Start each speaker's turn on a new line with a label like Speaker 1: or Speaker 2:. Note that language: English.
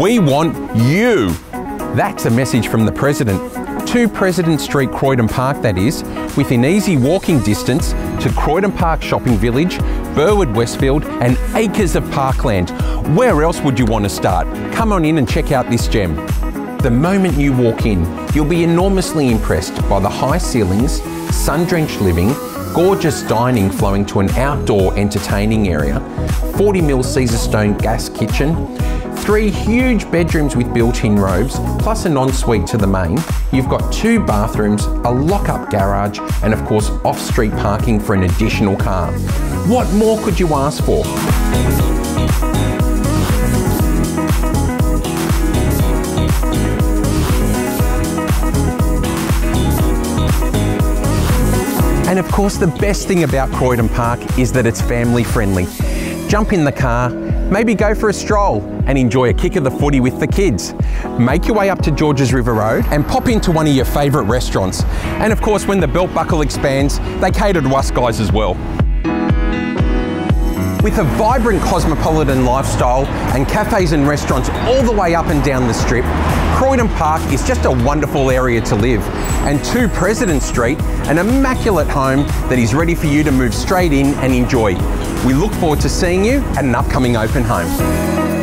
Speaker 1: We want you. That's a message from the President. To President Street, Croydon Park, that is, within easy walking distance to Croydon Park Shopping Village, Burwood Westfield, and acres of parkland. Where else would you want to start? Come on in and check out this gem. The moment you walk in, you'll be enormously impressed by the high ceilings, sun drenched living, gorgeous dining flowing to an outdoor entertaining area, 40 mil Caesarstone gas kitchen, three huge bedrooms with built-in robes, plus an ensuite to the main. You've got two bathrooms, a lock-up garage, and of course off-street parking for an additional car. What more could you ask for? And of course, the best thing about Croydon Park is that it's family friendly. Jump in the car, maybe go for a stroll and enjoy a kick of the footy with the kids. Make your way up to Georges River Road and pop into one of your favourite restaurants. And of course, when the belt buckle expands, they cater to us guys as well. With a vibrant cosmopolitan lifestyle and cafes and restaurants all the way up and down the strip, Croydon Park is just a wonderful area to live. And 2 President Street, an immaculate home that is ready for you to move straight in and enjoy. We look forward to seeing you at an upcoming open home.